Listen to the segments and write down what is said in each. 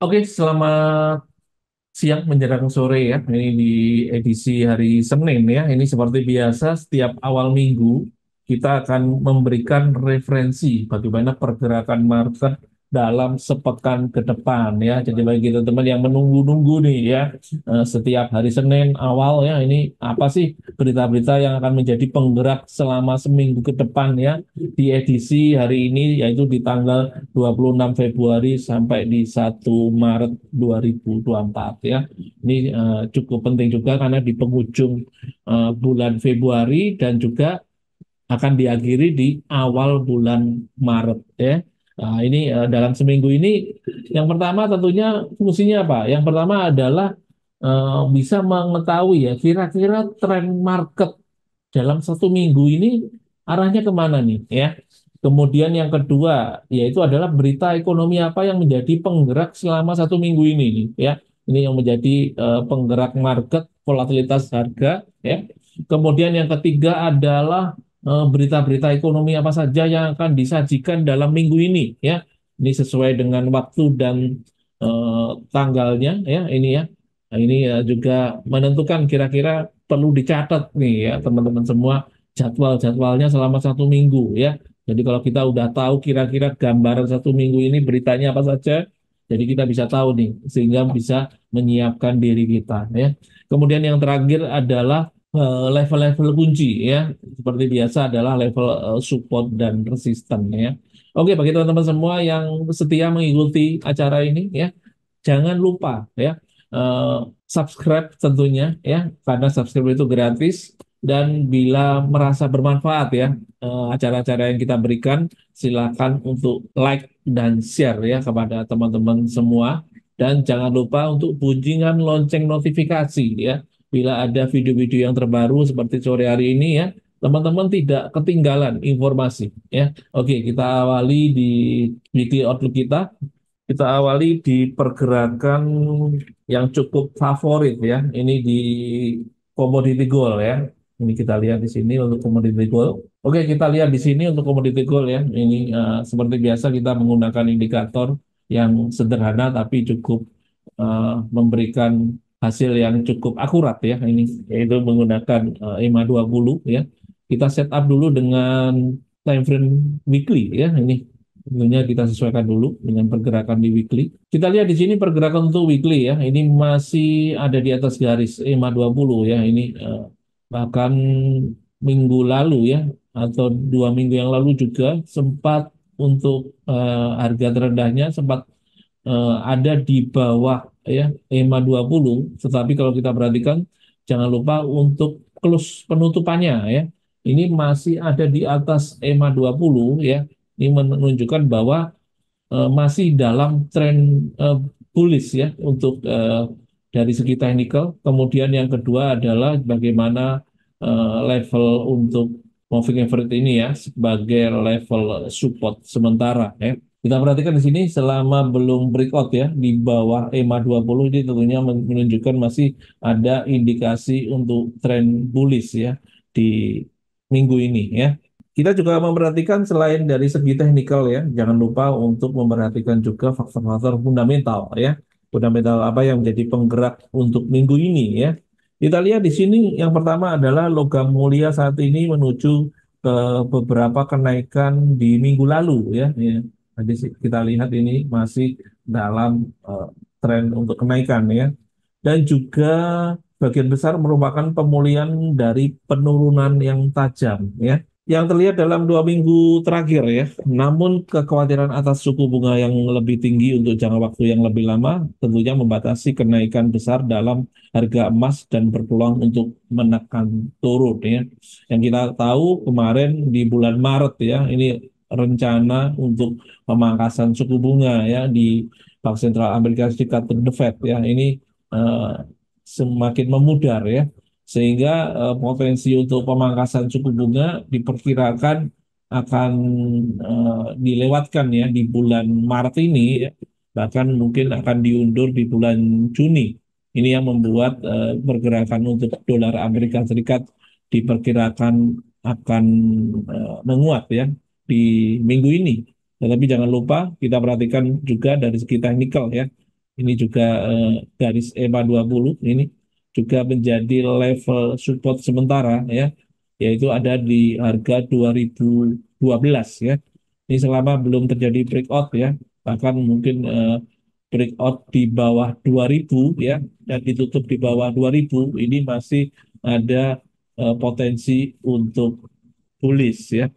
Oke, selamat siang menjelang sore ya. Ini di edisi hari Senin ya. Ini seperti biasa setiap awal minggu kita akan memberikan referensi bagaimana pergerakan market dalam sepekan ke depan ya. Jadi bagi teman-teman yang menunggu-nunggu nih ya eh, setiap hari Senin awal ya ini apa sih berita-berita yang akan menjadi penggerak selama seminggu ke depan ya di edisi hari ini yaitu di tanggal 26 Februari sampai di 1 Maret 2024 ya. Ini eh, cukup penting juga karena di penghujung eh, bulan Februari dan juga akan diakhiri di awal bulan Maret ya. Nah, ini uh, dalam seminggu ini yang pertama tentunya fungsinya apa? Yang pertama adalah uh, bisa mengetahui ya kira-kira tren market dalam satu minggu ini arahnya ke mana nih ya. Kemudian yang kedua yaitu adalah berita ekonomi apa yang menjadi penggerak selama satu minggu ini ya. Ini yang menjadi uh, penggerak market volatilitas harga ya. Kemudian yang ketiga adalah berita-berita ekonomi apa saja yang akan disajikan dalam minggu ini ya. Ini sesuai dengan waktu dan uh, tanggalnya ya ini ya. Nah, ini uh, juga menentukan kira-kira perlu dicatat nih ya teman-teman semua jadwal-jadwalnya selama satu minggu ya. Jadi kalau kita udah tahu kira-kira gambaran satu minggu ini beritanya apa saja, jadi kita bisa tahu nih sehingga bisa menyiapkan diri kita ya. Kemudian yang terakhir adalah Eh, level-level kunci ya. Seperti biasa adalah level uh, support dan resisten ya. Oke bagi teman-teman semua yang setia mengikuti acara ini ya jangan lupa ya uh, subscribe tentunya ya karena subscribe itu gratis. Dan bila merasa bermanfaat ya acara-acara yang kita berikan silakan untuk like dan share ya kepada teman-teman semua. Dan jangan lupa untuk bunyikan lonceng notifikasi ya bila ada video-video yang terbaru seperti sore hari ini ya, teman-teman tidak ketinggalan informasi ya. Oke, kita awali di weekly outlook kita. Kita awali di pergerakan yang cukup favorit ya. Ini di commodity gold ya. Ini kita lihat di sini untuk commodity gold. Oke, kita lihat di sini untuk commodity gold ya. Ini uh, seperti biasa kita menggunakan indikator yang sederhana tapi cukup uh, memberikan hasil yang cukup akurat ya ini yaitu menggunakan uh, EMA 20 ya. Kita setup dulu dengan time frame weekly ya ini tentunya kita sesuaikan dulu dengan pergerakan di weekly. Kita lihat di sini pergerakan untuk weekly ya. Ini masih ada di atas garis EMA 20 ya. Ini uh, bahkan minggu lalu ya atau dua minggu yang lalu juga sempat untuk uh, harga terendahnya sempat uh, ada di bawah ya EMA 20 tetapi kalau kita perhatikan jangan lupa untuk close penutupannya ya. Ini masih ada di atas EMA 20 ya. Ini menunjukkan bahwa uh, masih dalam tren uh, bullish ya untuk uh, dari segi teknikal. Kemudian yang kedua adalah bagaimana level untuk moving average ini ya sebagai level support sementara ya kita perhatikan di sini selama belum breakout ya di bawah EMA 20 ini tentunya menunjukkan masih ada indikasi untuk tren bullish ya di minggu ini ya. Kita juga memperhatikan selain dari segi teknikal ya, jangan lupa untuk memperhatikan juga faktor-faktor fundamental ya. Fundamental apa yang menjadi penggerak untuk minggu ini ya. Kita lihat di sini yang pertama adalah logam mulia saat ini menuju ke beberapa kenaikan di minggu lalu ya. ya jadi kita lihat ini masih dalam uh, tren untuk kenaikan ya. Dan juga bagian besar merupakan pemulihan dari penurunan yang tajam ya yang terlihat dalam dua minggu terakhir ya. Namun kekhawatiran atas suku bunga yang lebih tinggi untuk jangka waktu yang lebih lama tentunya membatasi kenaikan besar dalam harga emas dan berpeluang untuk menekan turun ya. Yang kita tahu kemarin di bulan Maret ya, ini rencana untuk pemangkasan suku bunga ya di Bank Sentral Amerika Serikat The Fed ya. Ini uh, semakin memudar ya. Sehingga uh, potensi untuk pemangkasan suku bunga diperkirakan akan uh, dilewatkan ya di bulan Maret ini ya. bahkan mungkin akan diundur di bulan Juni. Ini yang membuat uh, pergerakan untuk dolar Amerika Serikat diperkirakan akan uh, menguat ya di minggu ini. Tetapi jangan lupa kita perhatikan juga dari segi teknikal ya. ini juga eh, garis EMA 20 ini juga menjadi level support sementara ya yaitu ada di harga 2012 ya. Ini selama belum terjadi breakout ya, bahkan mungkin eh, breakout di bawah 2000 ya dan ditutup di bawah 2000 ini masih ada eh, potensi untuk bullish ya.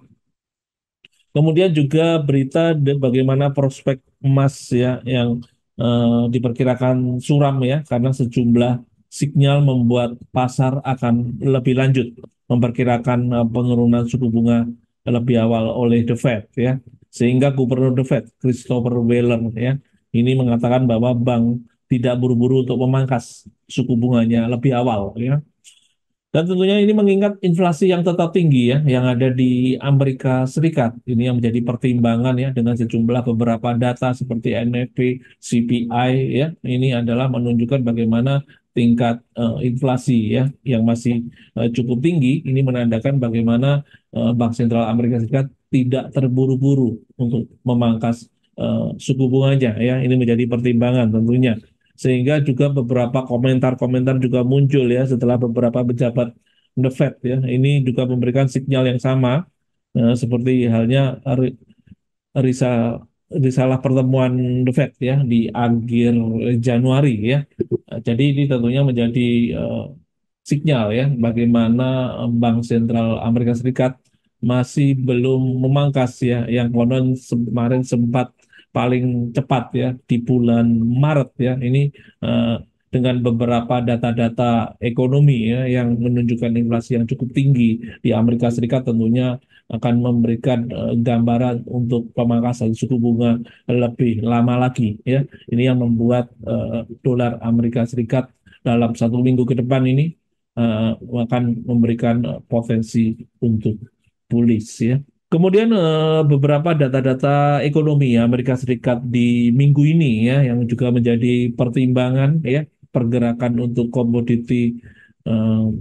Kemudian juga berita bagaimana prospek emas ya yang uh, diperkirakan suram ya karena sejumlah sinyal membuat pasar akan lebih lanjut memperkirakan uh, penurunan suku bunga lebih awal oleh The Fed ya. Sehingga gubernur The Fed Christopher Waller ya ini mengatakan bahwa bank tidak buru-buru untuk memangkas suku bunganya lebih awal ya dan tentunya ini mengingat inflasi yang tetap tinggi ya, yang ada di Amerika Serikat. Ini yang menjadi pertimbangan ya dengan sejumlah beberapa data seperti NFP, CPI ya. Ini adalah menunjukkan bagaimana tingkat uh, inflasi ya yang masih uh, cukup tinggi. Ini menandakan bagaimana uh, Bank Sentral Amerika Serikat tidak terburu-buru untuk memangkas uh, suku bunganya ya. Ini menjadi pertimbangan tentunya sehingga juga beberapa komentar-komentar juga muncul ya setelah beberapa pejabat The Fed ya. Ini juga memberikan sinyal yang sama. Uh, seperti halnya risa risalah pertemuan The Fed ya di akhir Januari ya. Jadi ini tentunya menjadi uh, sinyal ya bagaimana Bank Sentral Amerika Serikat masih belum memangkas ya. Yang konon kemarin sempat paling cepat ya di bulan Maret ya. Ini uh, dengan beberapa data-data ekonomi ya yang menunjukkan inflasi yang cukup tinggi di Amerika Serikat tentunya akan memberikan uh, gambaran untuk pemangkasan suku bunga lebih lama lagi ya. Ini yang membuat uh, dolar Amerika Serikat dalam satu minggu ke depan ini uh, akan memberikan potensi untuk bullish ya Kemudian uh, beberapa data-data ekonomi Amerika Serikat di minggu ini ya yang juga menjadi pertimbangan ya pergerakan untuk komoditi uh,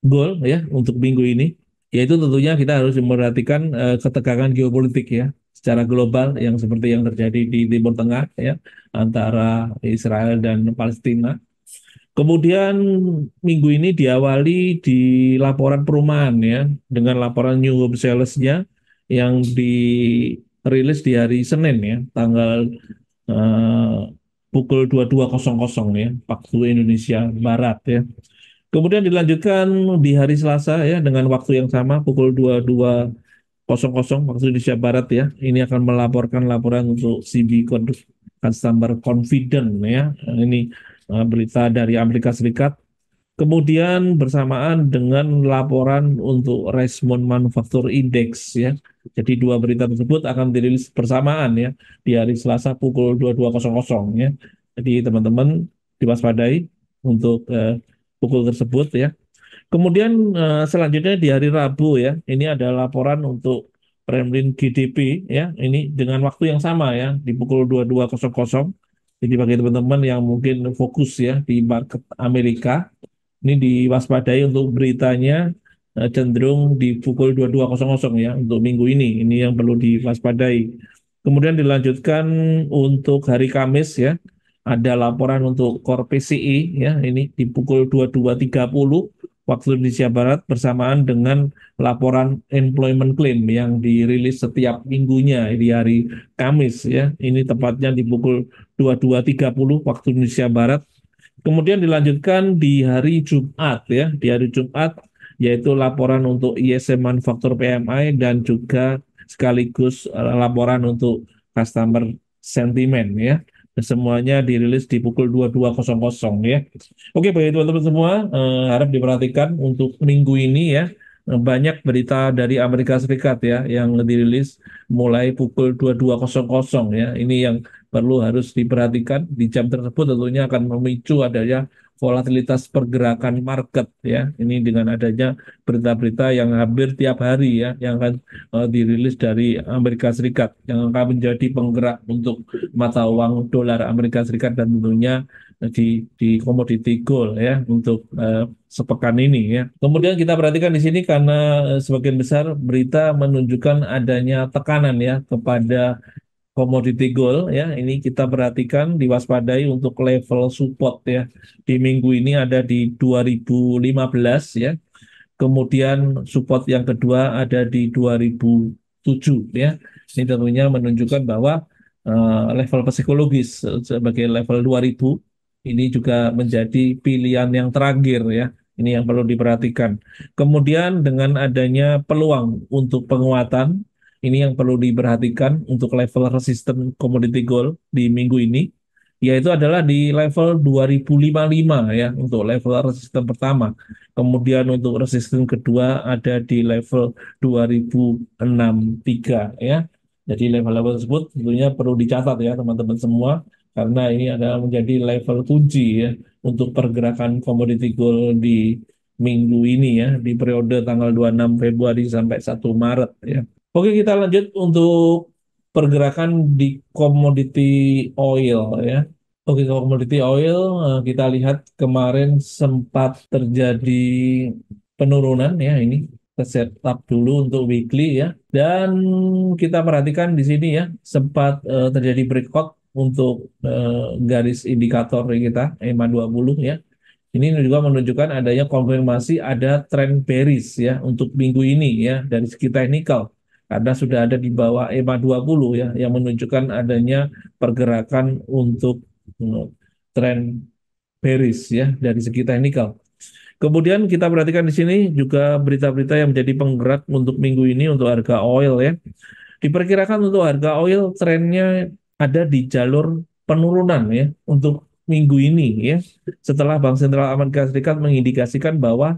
gold ya untuk minggu ini yaitu tentunya kita harus memperhatikan uh, ketegangan geopolitik ya secara global yang seperti yang terjadi di Timur Tengah ya antara Israel dan Palestina. Kemudian minggu ini diawali di laporan perumahan ya dengan laporan New Home Sales-nya yang dirilis di hari Senin ya, tanggal uh, pukul 22.00 ya, waktu Indonesia Barat ya. Kemudian dilanjutkan di hari Selasa ya dengan waktu yang sama pukul 22.00 waktu Indonesia Barat ya. Ini akan melaporkan laporan untuk CB Customer Confident ya. Ini uh, berita dari Amerika Serikat Kemudian bersamaan dengan laporan untuk Resmond Manufacture Index ya. Jadi dua berita tersebut akan dirilis bersamaan ya di hari Selasa pukul 22.00 ya. Jadi teman-teman diwaspadai untuk uh, pukul tersebut ya. Kemudian uh, selanjutnya di hari Rabu ya, ini ada laporan untuk Kremlin GDP ya, ini dengan waktu yang sama ya di pukul 22.00. Jadi bagi teman-teman yang mungkin fokus ya di market Amerika ini diwaspadai untuk beritanya eh, cenderung di pukul 22.00 ya untuk minggu ini. Ini yang perlu diwaspadai. Kemudian dilanjutkan untuk hari Kamis ya. Ada laporan untuk Core PCI ya ini di pukul 22.30 waktu Indonesia Barat bersamaan dengan laporan employment claim yang dirilis setiap minggunya di hari Kamis ya. Ini tepatnya di pukul 22.30 waktu Indonesia Barat Kemudian dilanjutkan di hari Jumat ya, di hari Jumat yaitu laporan untuk ISM manufaktur PMI dan juga sekaligus eh, laporan untuk customer sentiment ya. Semuanya dirilis di pukul 22.00 ya. Oke, bagi teman-teman semua, eh, harap diperhatikan untuk minggu ini ya banyak berita dari Amerika Serikat ya yang dirilis mulai pukul 22.00 ya. Ini yang perlu harus diperhatikan di jam tersebut tentunya akan memicu adanya volatilitas pergerakan market ya. Ini dengan adanya berita-berita yang hampir tiap hari ya yang akan uh, dirilis dari Amerika Serikat yang akan menjadi penggerak untuk mata uang dolar Amerika Serikat dan tentunya di di komoditi gold ya untuk uh, sepekan ini ya. Kemudian kita perhatikan di sini karena uh, sebagian besar berita menunjukkan adanya tekanan ya kepada komoditi gold ya. Ini kita perhatikan diwaspadai untuk level support ya. Di minggu ini ada di 2015 ya. Kemudian support yang kedua ada di 2007 ya. Ini tentunya menunjukkan bahwa uh, level psikologis sebagai level 2000 ini juga menjadi pilihan yang terakhir ya. Ini yang perlu diperhatikan. Kemudian dengan adanya peluang untuk penguatan ini yang perlu diperhatikan untuk level resisten commodity gold di minggu ini, yaitu adalah di level 2055 ya untuk level resisten pertama. Kemudian untuk resisten kedua ada di level 2063 ya. Jadi level-level tersebut tentunya perlu dicatat ya teman-teman semua karena ini adalah menjadi level kunci ya untuk pergerakan komoditi gold di minggu ini ya di periode tanggal 26 Februari sampai 1 Maret ya. Oke, kita lanjut untuk pergerakan di komoditi oil ya. Oke, komoditi oil eh, kita lihat kemarin sempat terjadi penurunan ya ini. Kita setup dulu untuk weekly ya. Dan kita perhatikan di sini ya sempat uh, terjadi breakout untuk uh, garis indikator kita EMA 20 ya. Ini juga menunjukkan adanya konfirmasi ada tren bearish ya untuk minggu ini ya dari segi teknikal karena sudah ada di bawah EMA 20 ya yang menunjukkan adanya pergerakan untuk tren bearish ya dari segi teknikal. Kemudian kita perhatikan di sini juga berita-berita yang menjadi penggerak untuk minggu ini untuk harga oil ya. Diperkirakan untuk harga oil trennya ada di jalur penurunan ya untuk minggu ini ya. Setelah Bank Sentral Amerika Serikat mengindikasikan bahwa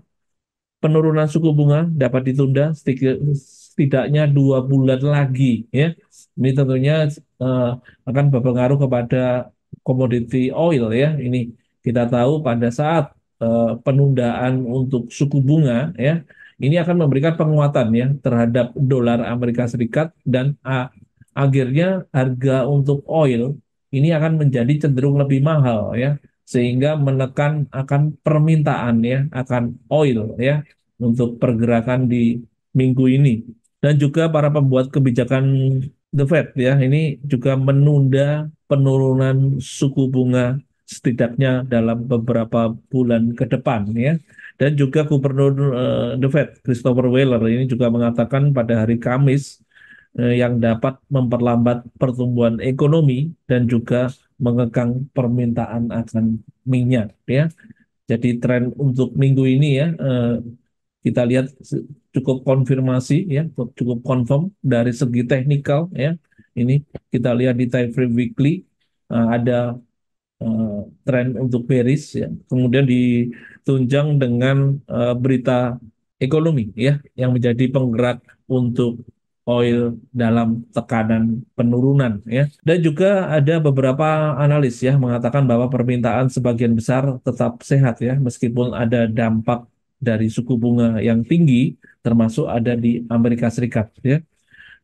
penurunan suku bunga dapat ditunda setidaknya dua bulan lagi ya. Ini tentunya uh, akan berpengaruh kepada komoditi oil ya. Ini kita tahu pada saat uh, penundaan untuk suku bunga ya, ini akan memberikan penguatan ya terhadap dolar Amerika Serikat dan uh, akhirnya harga untuk oil ini akan menjadi cenderung lebih mahal ya sehingga menekan akan permintaan ya akan oil ya untuk pergerakan di minggu ini dan juga para pembuat kebijakan The Fed ya. Ini juga menunda penurunan suku bunga setidaknya dalam beberapa bulan ke depan ya. Dan juga Gubernur uh, The Fed Christopher Waller ini juga mengatakan pada hari Kamis uh, yang dapat memperlambat pertumbuhan ekonomi dan juga mengekang permintaan akan minyak ya. Jadi tren untuk minggu ini ya uh, kita lihat cukup konfirmasi ya cukup confirm dari segi teknikal ya. Ini kita lihat di time frame weekly uh, ada uh, tren untuk bearish ya. Kemudian ditunjang dengan uh, berita ekonomi ya yang menjadi penggerak untuk oil dalam tekanan penurunan ya. Dan juga ada beberapa analis ya mengatakan bahwa permintaan sebagian besar tetap sehat ya meskipun ada dampak dari suku bunga yang tinggi, termasuk ada di Amerika Serikat. Ya.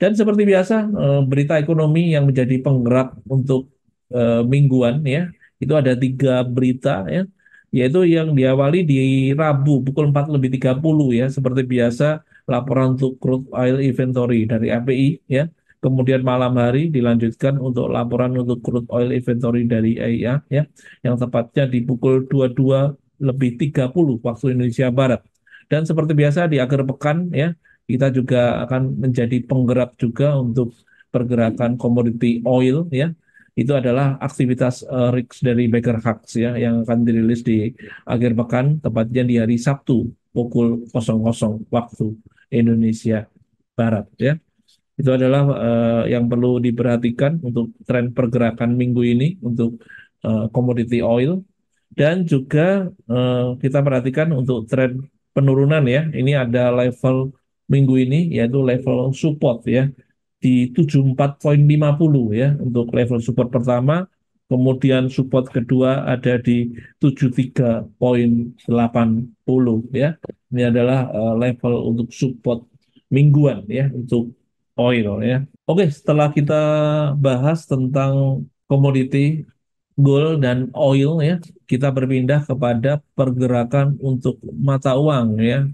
Dan seperti biasa, eh, berita ekonomi yang menjadi penggerak untuk eh, mingguan, ya, itu ada tiga berita, ya, yaitu yang diawali di Rabu pukul 4 lebih 30 ya, seperti biasa laporan untuk crude oil inventory dari API, ya. Kemudian malam hari dilanjutkan untuk laporan untuk crude oil inventory dari EIA, ya, yang tepatnya di pukul 22 lebih 30 waktu Indonesia Barat. Dan seperti biasa di akhir pekan ya, kita juga akan menjadi penggerak juga untuk pergerakan komoditi oil ya. Itu adalah aktivitas uh, RIX dari Baker Hughes ya yang akan dirilis di akhir pekan tepatnya di hari Sabtu pukul 00 waktu Indonesia Barat ya. Itu adalah uh, yang perlu diperhatikan untuk tren pergerakan minggu ini untuk uh, komoditi oil dan juga uh, kita perhatikan untuk tren penurunan ya, ini ada level minggu ini yaitu level support ya di 74.50 ya untuk level support pertama, kemudian support kedua ada di 73.80 ya. Ini adalah uh, level untuk support mingguan ya untuk oil ya. Oke, setelah kita bahas tentang komoditi gold dan oil ya, kita berpindah kepada pergerakan untuk mata uang ya.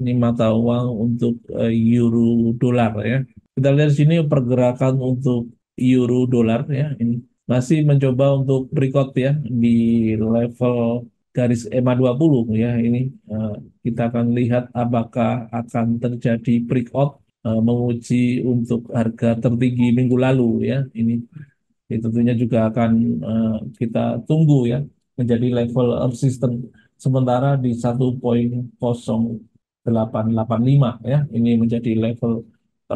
Ini mata uang untuk uh, euro dolar ya. Kita lihat di sini pergerakan untuk euro dolar ya ini masih mencoba untuk breakout ya di level garis EMA 20 ya ini eh, kita akan lihat apakah akan terjadi breakout eh, menguji untuk harga tertinggi minggu lalu ya ini itu tentunya juga akan eh, kita tunggu ya menjadi level resistance sementara di 1.0885 ya ini menjadi level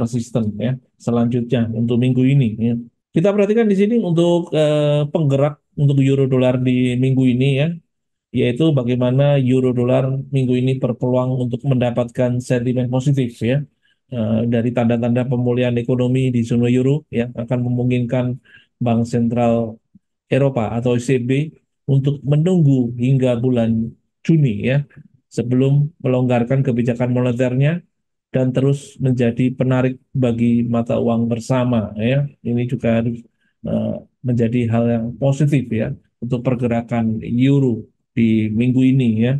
resistance ya selanjutnya untuk minggu ini ya. Kita perhatikan di sini untuk eh, penggerak untuk euro dolar di minggu ini ya yaitu bagaimana euro dolar minggu ini berpeluang untuk mendapatkan sentimen positif ya Eh, dari tanda-tanda pemulihan ekonomi di zona euro ya akan memungkinkan Bank Sentral Eropa atau ECB untuk menunggu hingga bulan Juni ya sebelum melonggarkan kebijakan moneternya dan terus menjadi penarik bagi mata uang bersama ya. Ini juga harus eh, menjadi hal yang positif ya untuk pergerakan euro di minggu ini ya.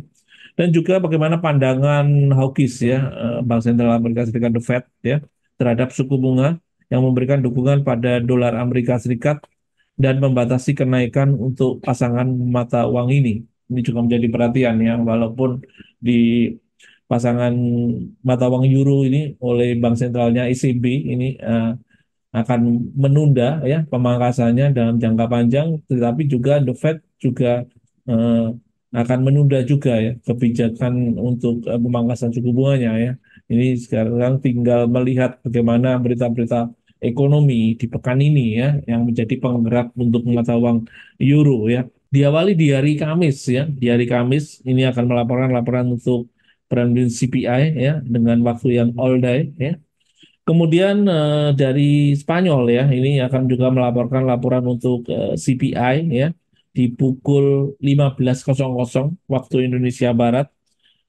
Dan juga bagaimana pandangan hawkish ya eh, Bank Sentral Amerika Serikat The Fed ya terhadap suku bunga yang memberikan dukungan pada dolar Amerika Serikat dan membatasi kenaikan untuk pasangan mata uang ini. Ini juga menjadi perhatian ya, walaupun di pasangan mata uang euro ini oleh bank sentralnya ECB ini eh, akan menunda ya pemangkasannya dalam jangka panjang, tetapi juga The Fed juga eh, akan menunda juga ya kebijakan untuk eh, pemangkasan suku bunganya ya. Ini sekarang tinggal melihat bagaimana berita-berita ekonomi di pekan ini ya yang menjadi penggerak untuk mata uang euro ya. Diawali di hari Kamis ya. Di hari Kamis ini akan melaporkan laporan untuk brand CPI ya dengan waktu yang all day ya. Kemudian eh, dari Spanyol ya, ini akan juga melaporkan laporan untuk eh, CPI ya di pukul 15.00 waktu Indonesia Barat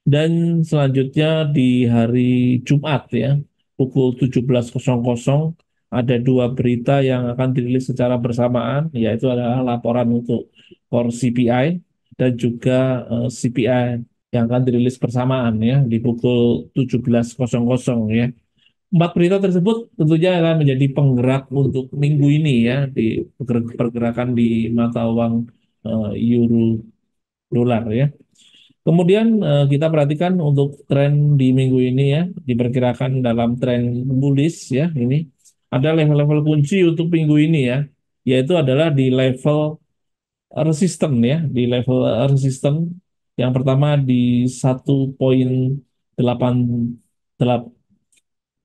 dan selanjutnya di hari Jumat ya pukul 17.00 ada dua berita yang akan dirilis secara bersamaan yaitu adalah laporan untuk core CPI dan juga eh, CPI yang akan dirilis bersamaan ya di pukul 17.00 ya. Empat berita tersebut tentunya akan menjadi penggerak untuk minggu ini ya di pergerakan di mata uang uh, euro dolar ya. Kemudian uh, kita perhatikan untuk tren di minggu ini ya diperkirakan dalam tren bullish ya ini ada level-level kunci untuk minggu ini ya yaitu adalah di level resisten ya di level resisten yang pertama di 1.8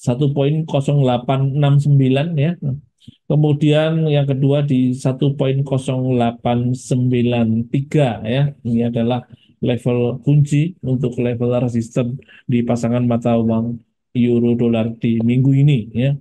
1.0869 ya. Kemudian yang kedua di 1.0893 ya. Ini adalah level kunci untuk level resisten di pasangan mata uang euro dolar di minggu ini ya.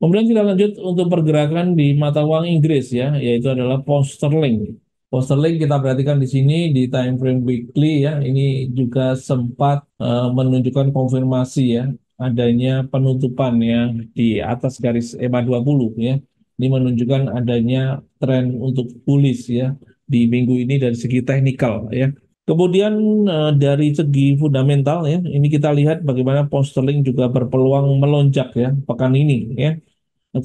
Kemudian kita lanjut untuk pergerakan di mata uang Inggris ya, yaitu adalah pound sterling. Pound sterling kita perhatikan di sini di time frame weekly ya, ini juga sempat uh, menunjukkan konfirmasi ya adanya penutupan ya di atas garis EMA 20 ya. Ini menunjukkan adanya tren untuk bullish ya di minggu ini dari segi teknikal ya. Kemudian uh, dari segi fundamental ya, ini kita lihat bagaimana pound sterling juga berpeluang melonjak ya pekan ini ya.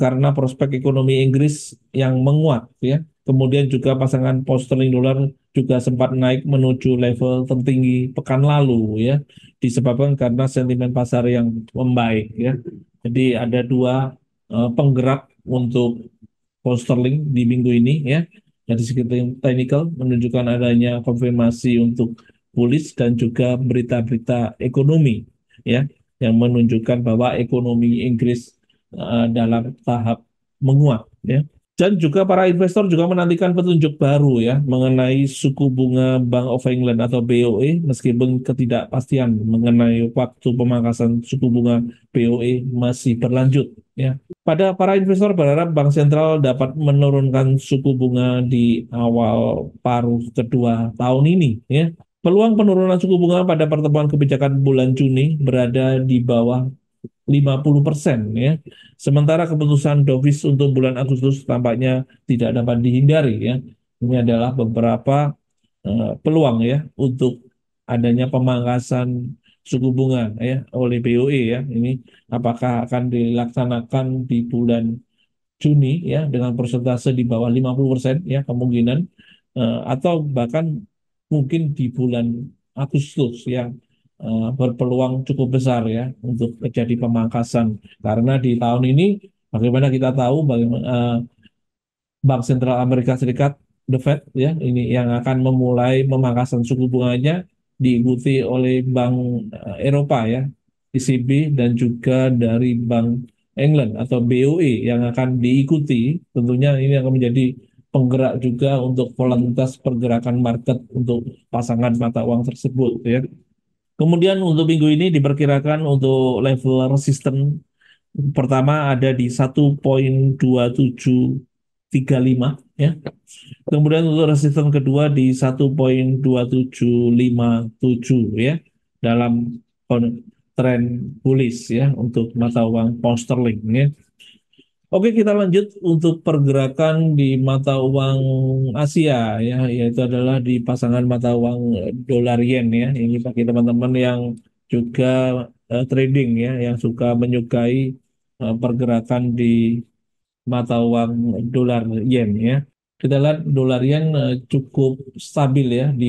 Karena prospek ekonomi Inggris yang menguat ya. Kemudian juga pasangan pound sterling dolar juga sempat naik menuju level tertinggi pekan lalu ya. Disebabkan karena sentimen pasar yang membaik ya. Jadi ada dua uh, penggerak untuk pound sterling di minggu ini ya dari segi teknikal menunjukkan adanya konfirmasi untuk bullish dan juga berita-berita ekonomi ya yang menunjukkan bahwa ekonomi Inggris uh, dalam tahap menguat ya. Dan juga para investor juga menantikan petunjuk baru ya mengenai suku bunga Bank of England atau BOE meskipun ketidakpastian mengenai waktu pemangkasan suku bunga BOE masih berlanjut ya. Pada para investor berharap Bank Sentral dapat menurunkan suku bunga di awal paruh kedua tahun ini ya. Peluang penurunan suku bunga pada pertemuan kebijakan bulan Juni berada di bawah 50 persen ya. Sementara keputusan Dovis untuk bulan Agustus tampaknya tidak dapat dihindari ya. Ini adalah beberapa uh, peluang ya untuk adanya pemangkasan suku bunga ya oleh BOE ya. Ini apakah akan dilaksanakan di bulan Juni ya dengan persentase di bawah 50% ya kemungkinan uh, atau bahkan mungkin di bulan Agustus yang uh, berpeluang cukup besar ya untuk terjadi pemangkasan karena di tahun ini bagaimana kita tahu bagaimana uh, Bank Sentral Amerika Serikat The Fed ya ini yang akan memulai memangkasan suku bunganya diikuti oleh Bank Eropa ya ECB dan juga dari Bank England atau BOE yang akan diikuti tentunya ini akan menjadi penggerak juga untuk volatilitas pergerakan market untuk pasangan mata uang tersebut ya. Kemudian untuk minggu ini diperkirakan untuk level resisten pertama ada di 1.2735 ya. Kemudian untuk resisten kedua di 1.2757 ya dalam tren bullish ya untuk mata uang pound sterling ya. Oke, kita lanjut untuk pergerakan di mata uang Asia ya, yaitu adalah di pasangan mata uang dolar yen ya. Ini bagi teman-teman yang juga uh, trading ya, yang suka menyukai uh, pergerakan di mata uang dolar yen ya. Kita lihat dolar yen uh, cukup stabil ya di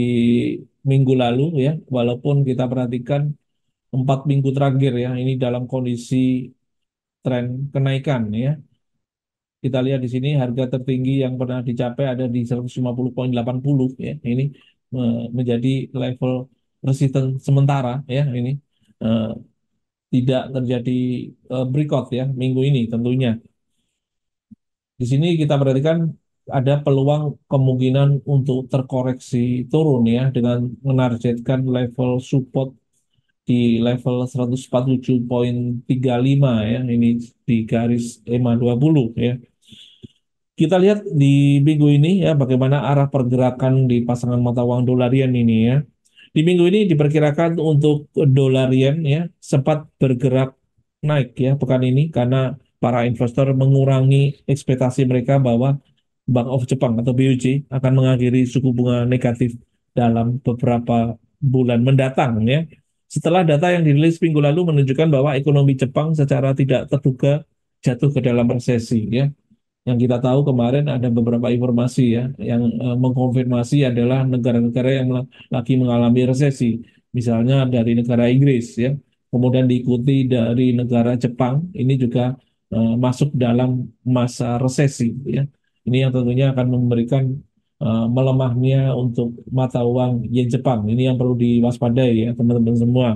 minggu lalu ya, walaupun kita perhatikan empat minggu terakhir ya, ini dalam kondisi tren kenaikan ya kita lihat di sini harga tertinggi yang pernah dicapai ada di 150.80 ya. Ini menjadi level resisten sementara ya ini uh, tidak terjadi uh, breakout ya minggu ini tentunya. Di sini kita perhatikan ada peluang kemungkinan untuk terkoreksi turun ya dengan menargetkan level support di level 147.35 ya ini di garis EMA 20 ya kita lihat di minggu ini ya bagaimana arah pergerakan di pasangan mata uang dolar yen ini ya. Di minggu ini diperkirakan untuk dolar yen ya sempat bergerak naik ya pekan ini karena para investor mengurangi ekspektasi mereka bahwa Bank of Jepang atau BOJ akan mengakhiri suku bunga negatif dalam beberapa bulan mendatang ya. Setelah data yang dirilis minggu lalu menunjukkan bahwa ekonomi Jepang secara tidak terduga jatuh ke dalam resesi ya yang kita tahu kemarin ada beberapa informasi ya yang uh, mengkonfirmasi adalah negara-negara yang lagi mengalami resesi. Misalnya dari negara Inggris ya kemudian diikuti dari negara Jepang ini juga uh, masuk dalam masa resesi ya. Ini yang tentunya akan memberikan uh, melemahnya untuk mata uang yen Jepang. Ini yang perlu diwaspadai ya teman-teman semua.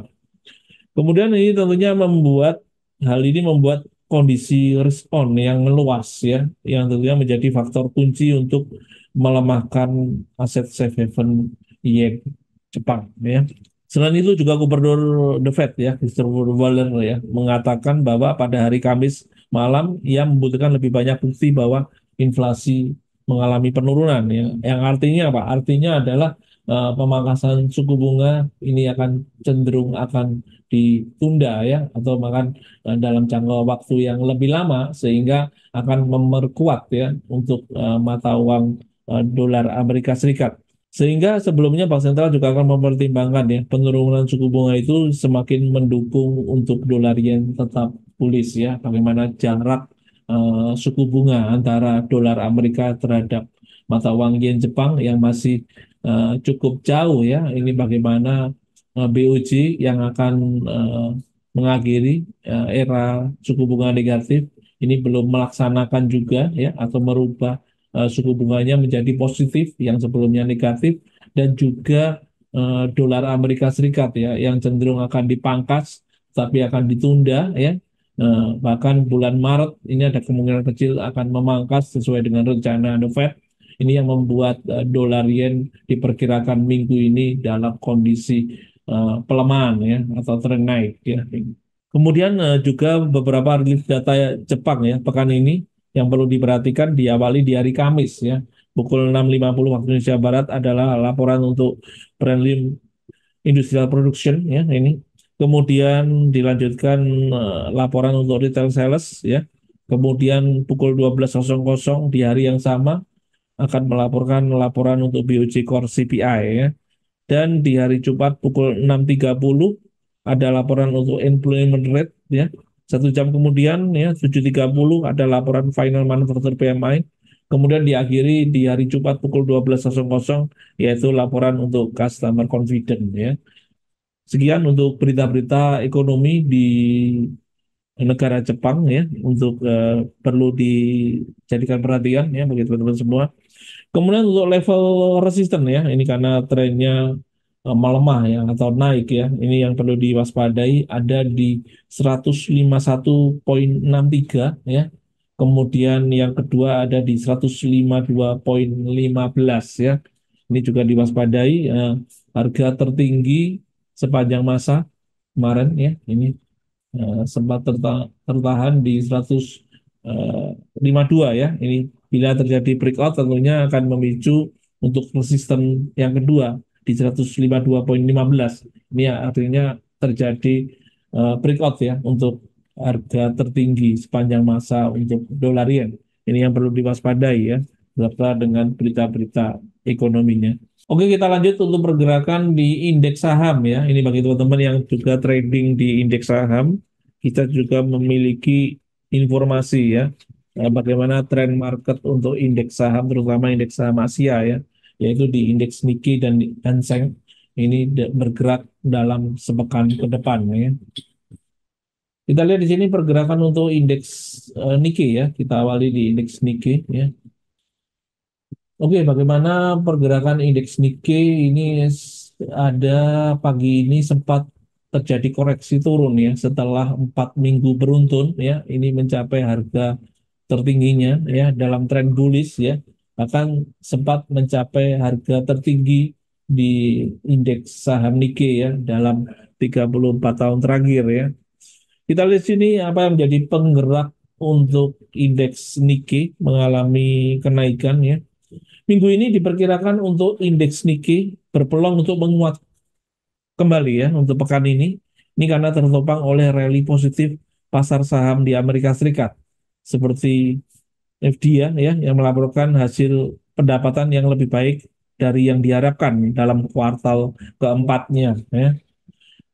Kemudian ini tentunya membuat hal ini membuat kondisi respon yang meluas ya, yang tentunya menjadi faktor kunci untuk melemahkan aset safe haven yen Jepang ya. Selain itu juga Gubernur The Fed ya, Christopher Waller ya, mengatakan bahwa pada hari Kamis malam ia membutuhkan lebih banyak bukti bahwa inflasi mengalami penurunan ya. Yang artinya apa? Artinya adalah uh, pemangkasan suku bunga ini akan cenderung akan ditunda ya atau bahkan uh, dalam jangka waktu yang lebih lama sehingga akan memperkuat ya untuk uh, mata uang uh, dolar Amerika Serikat. Sehingga sebelumnya Bank Sentral juga akan mempertimbangkan ya penurunan suku bunga itu semakin mendukung untuk dolar yen tetap pulih ya. Bagaimana jarak uh, suku bunga antara dolar Amerika terhadap mata uang yen Jepang yang masih uh, cukup jauh ya. Ini bagaimana uh, BOJ yang akan uh, mengakhiri uh, era suku bunga negatif. Ini belum melaksanakan juga ya atau merubah uh, suku bunganya menjadi positif yang sebelumnya negatif. Dan juga uh, dolar Amerika Serikat ya yang cenderung akan dipangkas tapi akan ditunda ya. Uh, bahkan bulan Maret ini ada kemungkinan kecil akan memangkas sesuai dengan rencana The Fed ini yang membuat uh, dolar yen diperkirakan minggu ini dalam kondisi uh, pelemahan ya atau tren naik ya. Kemudian uh, juga beberapa rilis data Jepang ya pekan ini yang perlu diperhatikan diawali di hari Kamis ya. Pukul 6.50 waktu Indonesia Barat adalah laporan untuk prelim industrial production ya ini. Kemudian dilanjutkan uh, laporan untuk retail sales ya. Kemudian pukul 12.00 di hari yang sama akan melaporkan laporan untuk BOJ Core CPI ya. Dan di hari Jumat pukul 6.30 ada laporan untuk employment rate ya Satu jam kemudian ya 7.30 ada laporan final manufacturer PMI. Kemudian diakhiri di hari Jumat pukul 12.00 yaitu laporan untuk customer confidence ya. Sekian untuk berita-berita ekonomi di negara Jepang ya untuk uh, perlu dijadikan perhatian ya bagi teman-teman semua. Kemudian untuk level resisten ya, ini karena trennya uh, melemah ya atau naik ya. Ini yang perlu diwaspadai ada di 151.63 ya. Kemudian yang kedua ada di 152.15 ya. Ini juga diwaspadai uh, harga tertinggi sepanjang masa kemarin ya. Ini uh, sempat tertahan di 152 ya. Ini bila terjadi breakout tentunya akan memicu untuk resisten yang kedua di 152.15. Ini artinya terjadi uh, breakout ya untuk harga tertinggi sepanjang masa untuk dolar yen. Ini yang perlu diwaspadai ya, beserta dengan berita-berita ekonominya. Oke, kita lanjut untuk pergerakan di indeks saham ya. Ini bagi teman-teman yang juga trading di indeks saham, kita juga memiliki informasi ya bagaimana tren market untuk indeks saham terutama indeks saham Asia ya, yaitu di indeks Nikkei dan Hang Seng ini bergerak dalam sepekan ke depan ya. Kita lihat di sini pergerakan untuk indeks uh, Nikkei ya. Kita awali di indeks Nikkei ya. Oke, bagaimana pergerakan indeks Nikkei ini ada pagi ini sempat terjadi koreksi turun ya setelah empat minggu beruntun ya ini mencapai harga tertingginya ya dalam tren bullish ya bahkan sempat mencapai harga tertinggi di indeks saham Nikkei ya dalam 34 tahun terakhir ya. Kita lihat sini apa yang menjadi penggerak untuk indeks Nikkei mengalami kenaikan ya minggu ini diperkirakan untuk indeks Nikkei berpeluang untuk menguat kembali ya untuk pekan ini. Ini karena tertopang oleh rally positif pasar saham di Amerika Serikat seperti FD ya yang melaporkan hasil pendapatan yang lebih baik dari yang diharapkan dalam kuartal keempatnya ya.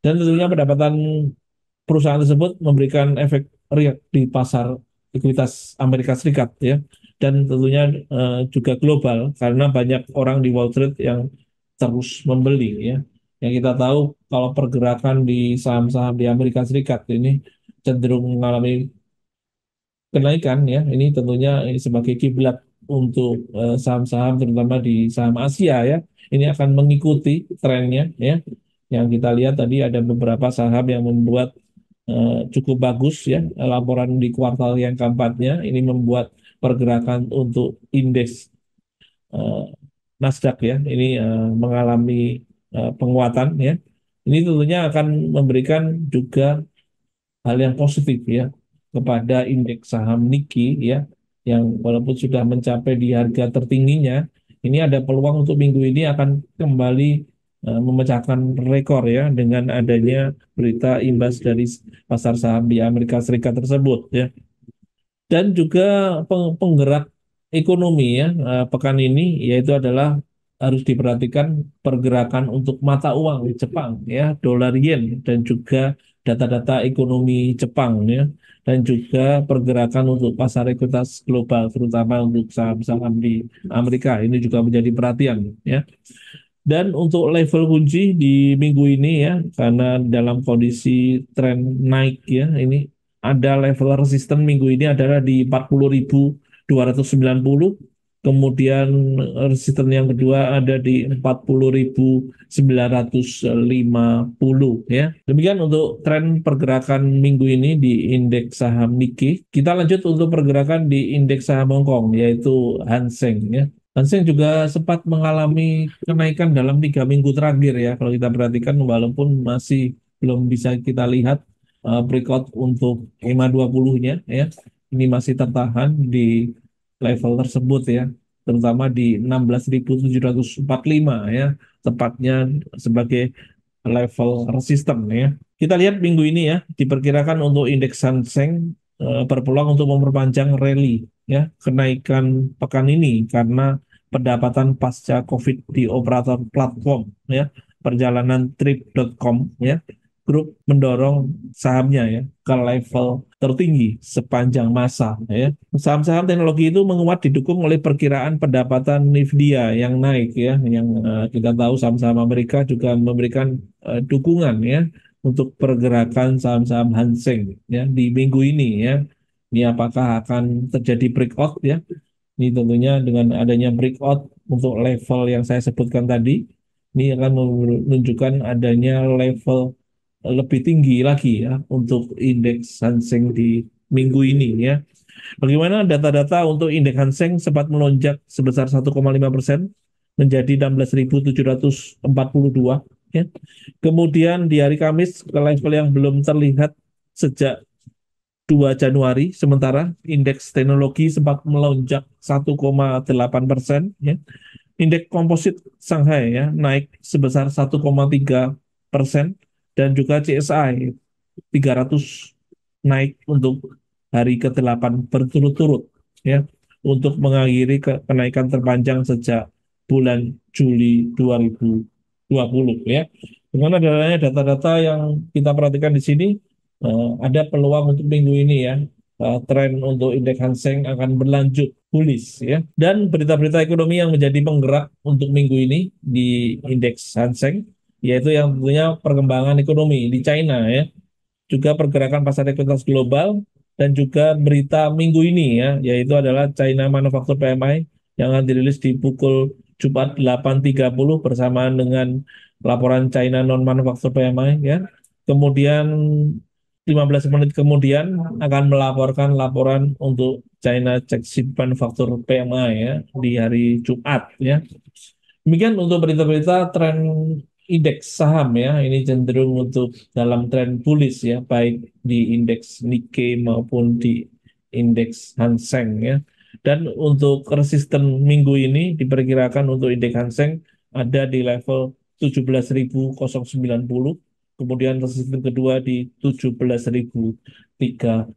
Dan tentunya pendapatan perusahaan tersebut memberikan efek riak di pasar ekuitas Amerika Serikat ya dan tentunya uh, juga global karena banyak orang di Wall Street yang terus membeli ya. Yang kita tahu kalau pergerakan di saham-saham di Amerika Serikat ini cenderung mengalami kenaikan ya. Ini tentunya ini sebagai kiblat untuk eh, saham-saham terutama di saham Asia ya. Ini akan mengikuti trennya ya. Yang kita lihat tadi ada beberapa saham yang membuat uh, cukup bagus ya laporan di kuartal yang keempatnya. Ini membuat pergerakan untuk indeks uh, Nasdaq ya ini uh, mengalami uh, penguatan ya ini tentunya akan memberikan juga hal yang positif ya kepada indeks saham Nikkei ya yang walaupun sudah mencapai di harga tertingginya ini ada peluang untuk minggu ini akan kembali uh, memecahkan rekor ya dengan adanya berita imbas dari pasar saham di Amerika Serikat tersebut ya. Dan juga penggerak ekonomi ya eh, pekan ini yaitu adalah harus diperhatikan pergerakan untuk mata uang Jepang ya dolar yen dan juga data-data ekonomi Jepang ya dan juga pergerakan untuk pasar ekuitas global terutama untuk saham-saham di Amerika. Ini juga menjadi perhatian ya. Dan untuk level kunci di minggu ini ya karena dalam kondisi tren naik ya ini ada level resisten minggu ini adalah di 40.290 kemudian resisten yang kedua ada di 40.950 ya. Demikian untuk tren pergerakan minggu ini di indeks saham Nikkei. Kita lanjut untuk pergerakan di indeks saham Hong Kong yaitu Hang Seng ya. Hang Seng juga sempat mengalami kenaikan dalam tiga minggu terakhir ya. Kalau kita perhatikan walaupun masih belum bisa kita lihat uh, breakout untuk EMA 20-nya ya. Ini masih tertahan di level tersebut ya, terutama di 16.745 ya, tepatnya sebagai level resisten ya. Kita lihat minggu ini ya, diperkirakan untuk indeks Hang Seng uh, berpeluang untuk memperpanjang rally ya, kenaikan pekan ini karena pendapatan pasca COVID di operator platform ya, perjalanan trip.com ya Group mendorong sahamnya ya ke level tertinggi sepanjang masa ya. Saham-saham teknologi itu menguat didukung oleh perkiraan pendapatan Nvidia yang naik ya, yang uh, kita tahu saham-saham Amerika juga memberikan uh, dukungan ya untuk pergerakan saham-saham Hang Seng ya di minggu ini ya. Ini apakah akan terjadi breakout ya? Ini tentunya dengan adanya breakout untuk level yang saya sebutkan tadi, ini akan menunjukkan adanya level lebih tinggi lagi ya untuk indeks Hanseng di minggu ini ya. Bagaimana data-data untuk indeks Hanseng sempat melonjak sebesar 1,5 persen menjadi 16.742 ya. Kemudian di hari Kamis ke level yang belum terlihat sejak 2 Januari, sementara indeks teknologi sempat melonjak 1,8 persen ya. Indeks komposit Shanghai ya naik sebesar 1,3 persen dan juga CSI 300 naik untuk hari ke-8 berturut-turut ya untuk mengakhiri ke kenaikan terpanjang sejak bulan Juli 2020 ya. Dengan adanya data-data yang kita perhatikan di sini uh, ada peluang untuk minggu ini ya uh, tren untuk indeks Hanseng akan berlanjut bullish ya dan berita-berita ekonomi yang menjadi penggerak untuk minggu ini di indeks Hanseng yaitu yang tentunya perkembangan ekonomi di China ya, juga pergerakan pasar ekuitas global dan juga berita minggu ini ya, yaitu adalah China Manufacture PMI yang akan dirilis di pukul Jumat 8.30 bersamaan dengan laporan China Non Manufacture PMI ya. Kemudian 15 menit kemudian akan melaporkan laporan untuk China Check Sheet Manufacture PMI ya di hari Jumat ya. Demikian untuk berita-berita tren indeks saham ya. Ini cenderung untuk dalam tren bullish ya baik di indeks Nikkei maupun di indeks Hang Seng ya. Dan untuk resisten minggu ini diperkirakan untuk indeks Hang Seng ada di level 17.090 kemudian resisten kedua di 17.300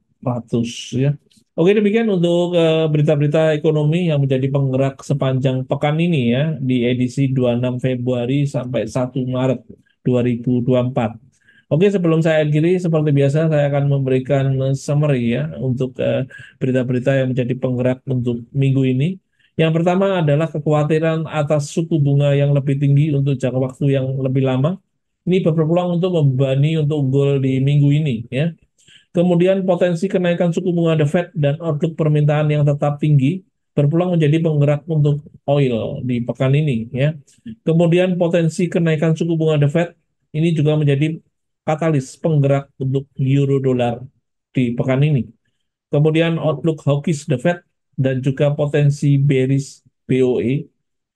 ya Oke demikian untuk eh, berita-berita uh, ekonomi yang menjadi penggerak sepanjang pekan ini ya di edisi 26 Februari sampai 1 Maret 2024. Oke sebelum saya akhiri seperti biasa saya akan memberikan summary ya untuk eh, berita-berita uh, yang menjadi penggerak untuk minggu ini. Yang pertama adalah kekhawatiran atas suku bunga yang lebih tinggi untuk jangka waktu yang lebih lama. Ini berpeluang untuk membebani untuk goal di minggu ini ya Kemudian potensi kenaikan suku bunga The Fed dan outlook permintaan yang tetap tinggi berpeluang menjadi penggerak untuk oil di pekan ini ya. Kemudian potensi kenaikan suku bunga The Fed ini juga menjadi katalis penggerak untuk euro dolar di pekan ini. Kemudian outlook hawkish The Fed dan juga potensi bearish BOE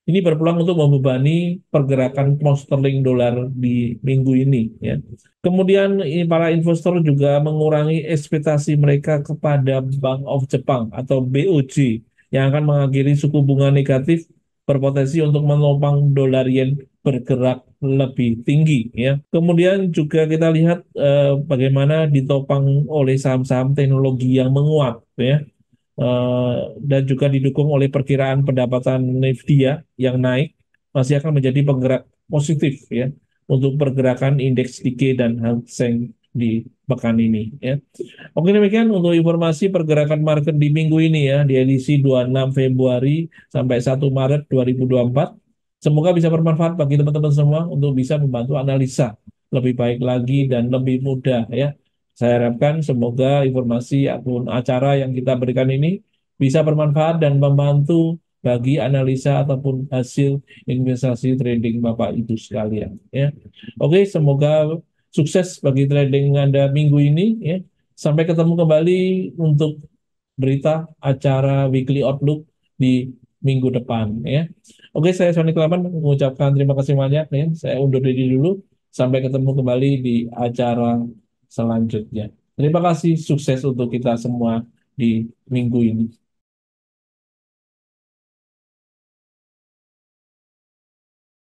ini berpeluang untuk membebani pergerakan pound sterling dolar di minggu ini ya. Kemudian para investor juga mengurangi ekspektasi mereka kepada Bank of Jepang atau BOJ yang akan mengakhiri suku bunga negatif berpotensi untuk menopang dolar yen bergerak lebih tinggi ya. Kemudian juga kita lihat eh, bagaimana ditopang oleh saham-saham teknologi yang menguat ya Eh, dan juga didukung oleh perkiraan pendapatan Nvidia yang naik masih akan menjadi penggerak positif ya untuk pergerakan indeks Nikkei dan Hang Seng di pekan ini ya. Oke demikian untuk informasi pergerakan market di minggu ini ya di edisi 26 Februari sampai 1 Maret 2024. Semoga bisa bermanfaat bagi teman-teman semua untuk bisa membantu analisa lebih baik lagi dan lebih mudah ya saya harapkan semoga informasi ataupun acara yang kita berikan ini bisa bermanfaat dan membantu bagi analisa ataupun hasil investasi trading Bapak Ibu sekalian ya. Oke, semoga sukses bagi trading Anda minggu ini ya. Sampai ketemu kembali untuk berita acara weekly outlook di minggu depan ya. Oke, saya Sony Kelapan mengucapkan terima kasih banyak ya. Saya undur diri dulu. Sampai ketemu kembali di acara selanjutnya. Terima kasih, sukses untuk kita semua di minggu ini.